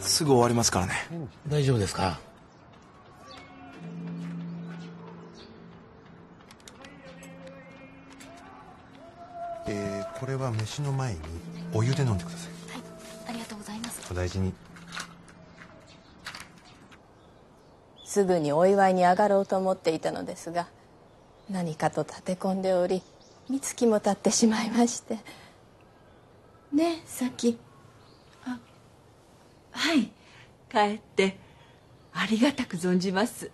すぐ終わりますからね。大丈夫ですか？えー、これは飯の前にお湯で飲んでください。ありがとうございます。お大事に。すぐにお祝いに上がろうと思っていたのですが何かと立て込んでおり三月も経ってしまいまして。ねえ咲はい。帰ってありがたく存じます。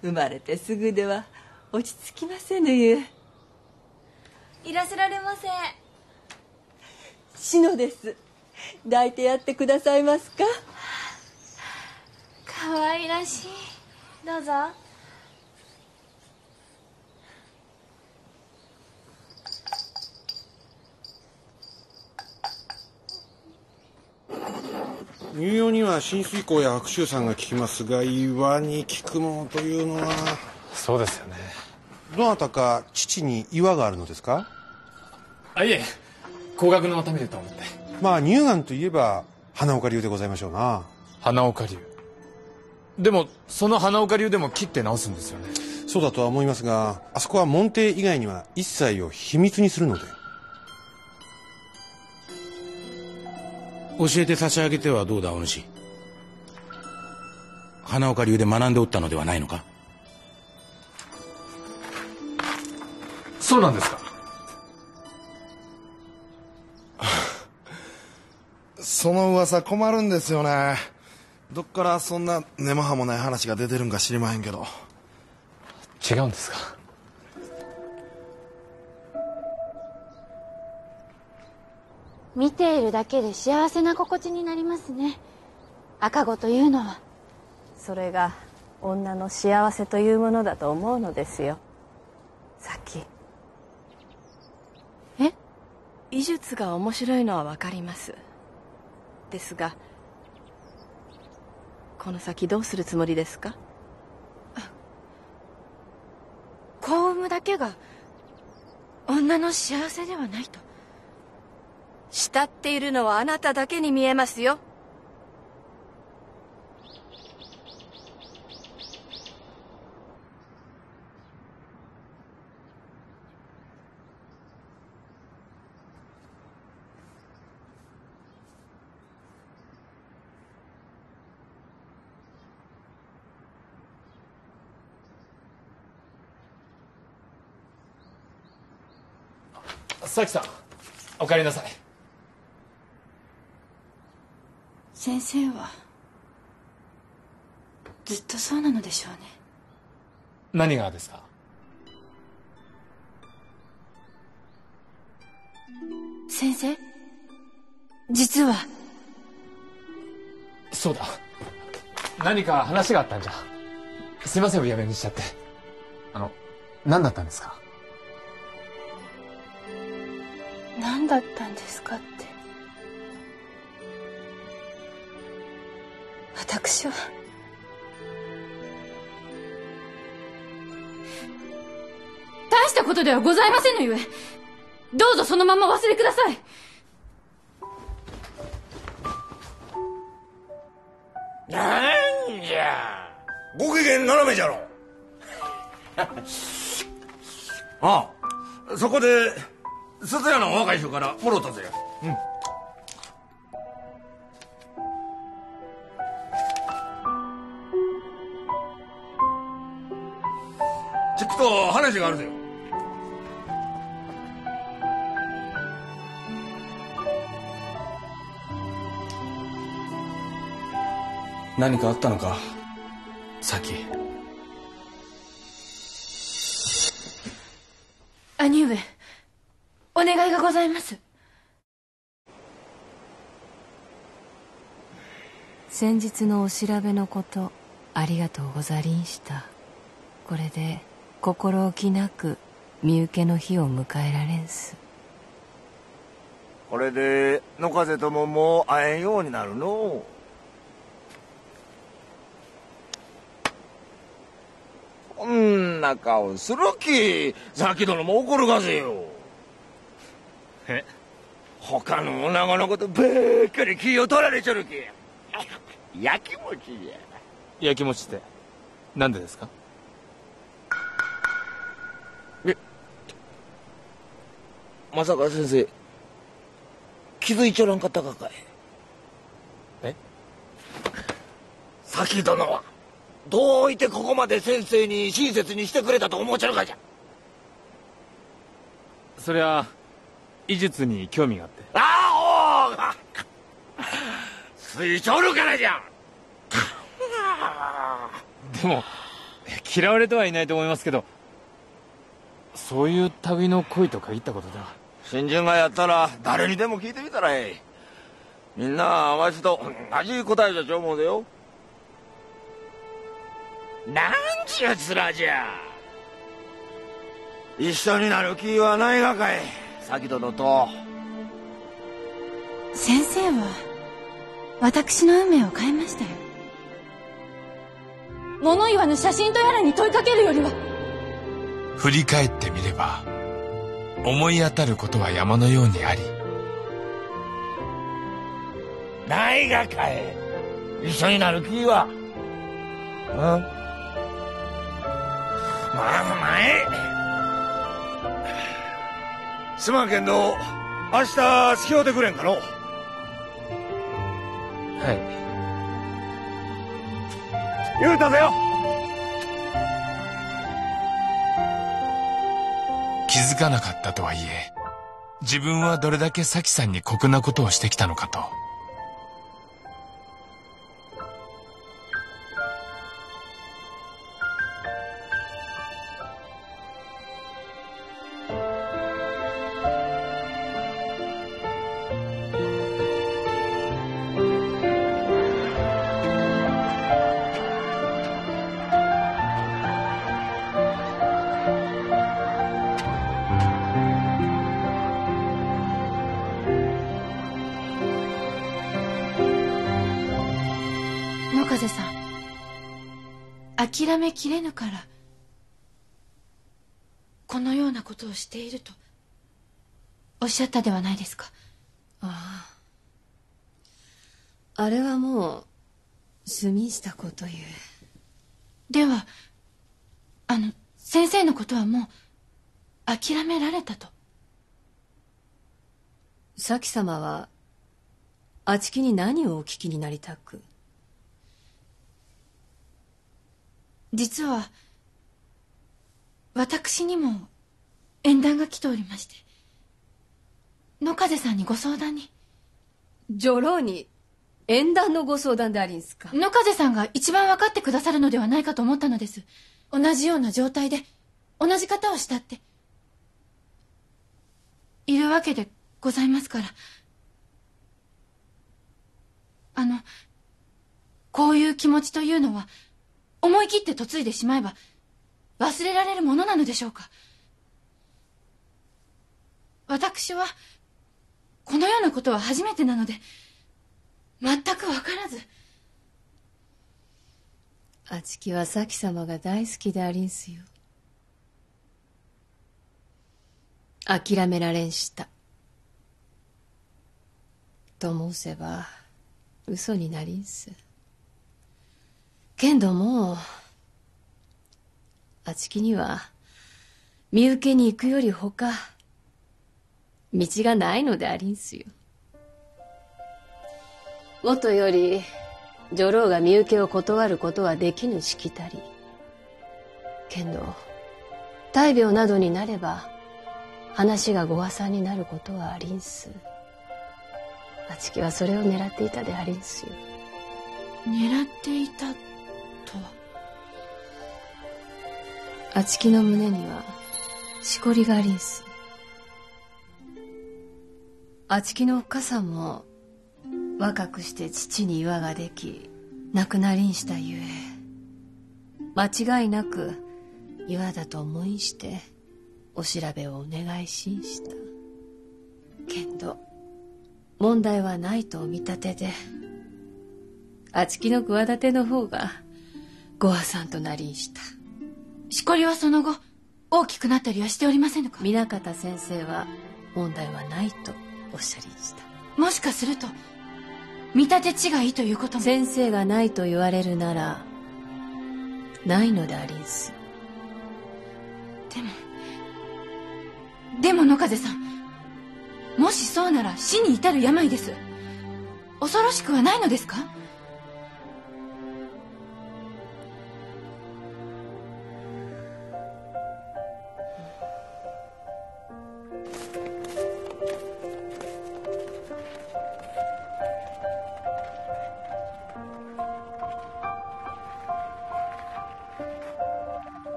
生まれてすぐでは落ち着きませぬゆ。えいらせられませ篠です。抱いてやってくださいますか？可愛らしい。どうぞ入用には浸水溝や悪臭さんが効きますが岩に効くものというのは。そうですよねどなたか父に岩があるのですか？あいえ高額のためでと思って。まあ乳がんといえば花岡流でございましょうな。花岡流。でもその花岡流でも切って治すんですよね。そうだとは思いますがあそこは門弟以外には一切を秘密にするので教えて差し上げてはどうだお主？花岡流で学んでおったのではないのか？そうなんですか。その噂困るんですよね。どっからそんな根も葉もない話が出てるんか知りまへんけど。違うんですか？見ているだけで幸せな心地になりますね。赤子というのは。それが女の幸せというものだと思うのですよ。咲え？医術が面白いのは分かります。ですがこの先どうするつもりですか？子を産むだけが女の幸せではないと慕っているのはあなただけに見えますよ。佐木さんお帰りなさい。先生はずっとそうなのでしょうね。何がですか？先生実は。そうだ。何か話があったんじゃ。すいませんおやめにしちゃって。あの何だったんですか？何だったんですかって私は。大したことではございませぬゆえ。どうぞそのままお忘れください。なんじゃ。ご機嫌斜めじゃろ。ああそこで鈴屋の若い人からもろたぜ。う話があるぜよ。何かあったのか？咲兄上お願いがございます。先日のお調べのことありがとうござりんした。これで心置きなく身請けの日を迎えられんす。これで野風とももう会えんようになるの。こんな顔するき先殿も怒るがぜよ。え？他の女子のことばっかり気を取られちょるきやきもちじゃ。焼きもちってなんでですか？まさか先生気づいちょらんかったかかい。え？先殿はどういてここまで先生に親切にしてくれたと思うちゃるかじゃ。そりゃ医術に興味があって。あおついちょるからじゃ。でも嫌われてはいないと思いますけどそういう類の恋と限ったことでは新人がやったら誰にでも聞いてみたらええみんなわしと同じ答えじゃち思うぜよ。なんちゅう面じゃ。一緒になる気はないがかい。先殿と。先生は私の運命を変えましたよ。物言わぬ写真とやらに問いかけるよりは。振り返ってみれば思い当たることは山のようにあり。ないがかい一緒になる気は。うん。まあまあええ。すまんけんど明日付き合うてくれんかのはい。言うたぜよ気づかなかったとはいえ自分はどれだけ咲さんに酷なことをしてきたのかと。諦めきれぬからこのようなことをしているとおっしゃったではないですか。ああ。あれはもう済みしたことゆえ。ではあの先生のことはもう諦められたと。咲様はあちきに何をお聞きになりたく？実は私にも縁談が来ておりまして野風さんにご相談に。女郎に縁談のご相談でありんすか？野風さんが一番分かってくださるのではないかと思ったのです。同じような状態で同じ方をしたっているわけでございますから。あのこういう気持ちというのは思い切って嫁いでしまえば忘れられるものなのでしょうか。私はこのようなことは初めてなので全く分からず。あちきは咲様が大好きでありんすよ。諦められんした。と申せば嘘になりんす。けんどもあちきには身請けに行くよりほか道がないのでありんすよ。もとより女郎が身請けを断ることはできぬしきたり。けんど大病などになれば話がご破算になることはありんす。あちきはそれを狙っていたでありんすよ。狙っていたって？とは。あちきの胸にはしこりがありんす。あちきのおっかさんも若くして父に岩ができ亡くなりんしたゆえ間違いなく岩だと思いしてお調べをお願いしんした。けんど問題はないと見立てであちきの企ての方がご破算となりんした。しこりはその後大きくなったりはしておりませぬか？南方先生は問題はないとおっしゃりんした。もしかすると見立て違いということも。先生がないと言われるならないのでありんす。でもでも野風さんもしそうなら死に至る病です。恐ろしくはないのですか？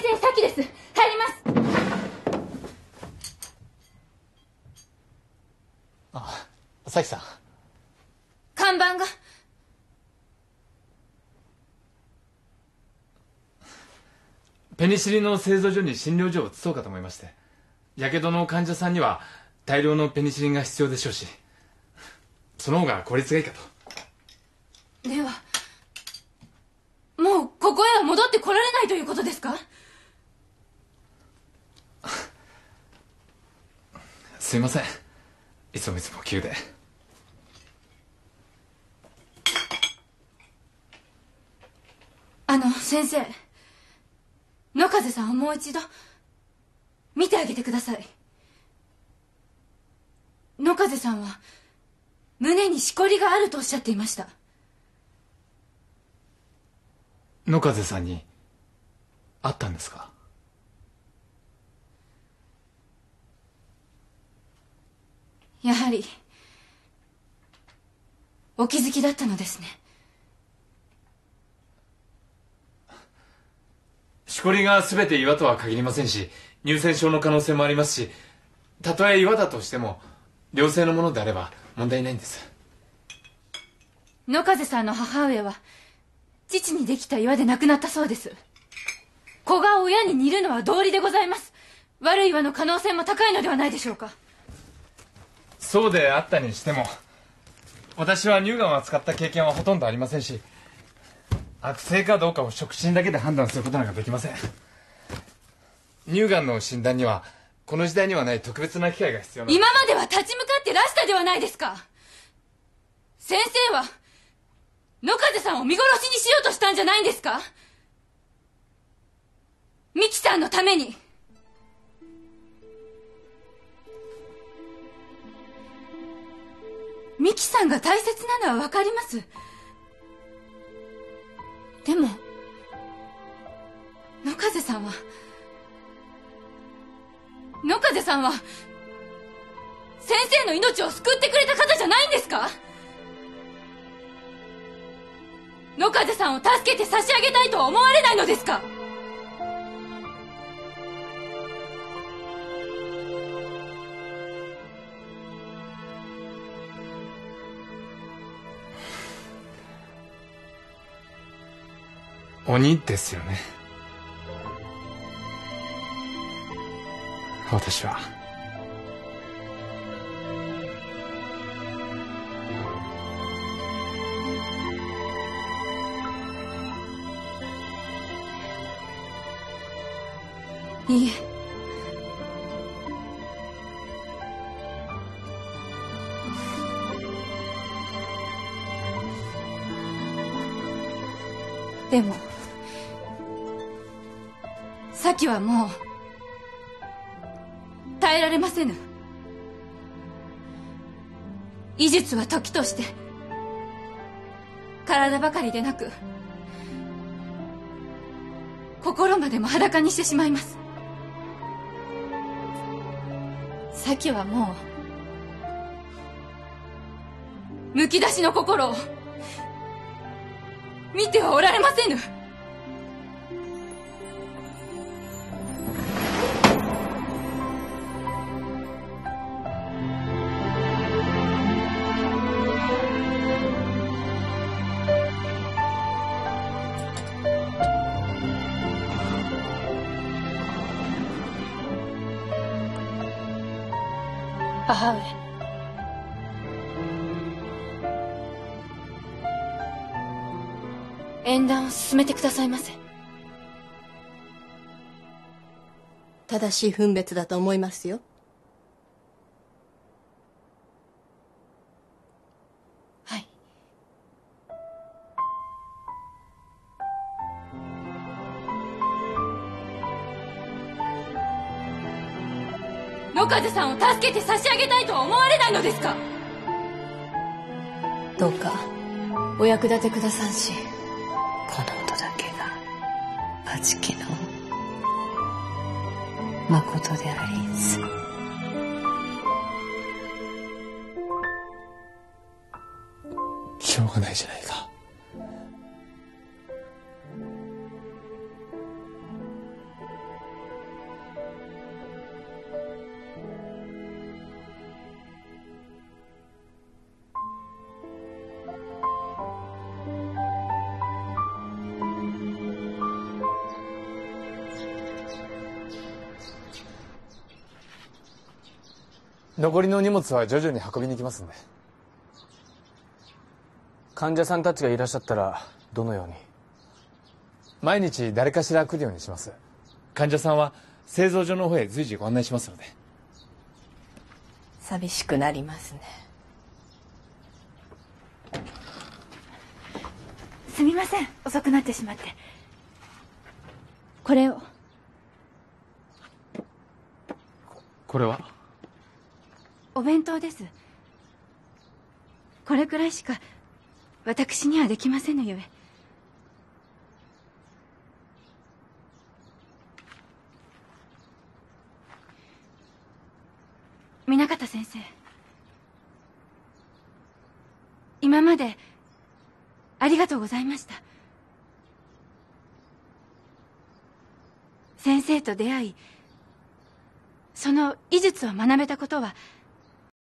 先生さっきです。入ります。さきさん。看板が。ペニシリンの製造所に診療所を移そうかと思いましてやけどの患者さんには大量のペニシリンが必要でしょうしその方が効率がいいかと。ではもうここへは戻ってこられないということですか？すいません。いつもいつも急で。あの先生。野風さんをもう一度。見てあげてください。野風さんは胸にしこりがあるとおっしゃっていました。野風さんに会ったんですか？やはりお気づきだったのですね。しこりが全て岩とは限りませんし乳腺症の可能性もありますしたとえ岩だとしても良性のものであれば問題ないんです。野風さんの母上は父にできた岩で亡くなったそうです。子が親に似るのは道理でございます。悪い岩の可能性も高いのではないでしょうかそうであったにしても私は乳がんを扱った経験はほとんどありませんし悪性かどうかを触診だけで判断することなんかできません。乳がんの診断にはこの時代にはない特別な機会が必要な今までは立ち向かってらしたではないですか。先生は野風さんを見殺しにしようとしたんじゃないんですか。美樹さんのために。美樹さんが大切なのは分かります。でも野風さんは野風さんは先生の命を救ってくれた方じゃないんですか？野風さんを助けて差し上げたいとは思われないのですか？鬼ですよね。私は。いいえ。でも。咲はもう耐えられませぬ。医術は時として体ばかりでなく心までも裸にしてしまいます。咲はもうむき出しの心を見てはおられませぬ。進めてくださいませ。正しい分別だと思いますよ。はい。野風さんを助けて差し上げたいとは思われないのですか？どうかお役立てくださんしがあちきの誠でありんすしょうがないじゃないか。残りの荷物は徐々に運びに行きますんで。患者さんたちがいらっしゃったらどのように？毎日誰かしら来るようにします。患者さんは製造所の方へ随時ご案内しますので。寂しくなりますね。すみません。遅くなってしまって。これを。これは？お弁当です。これくらいしか私にはできませぬゆえ。南方先生。今までありがとうございました。先生と出会いその医術を学べたことは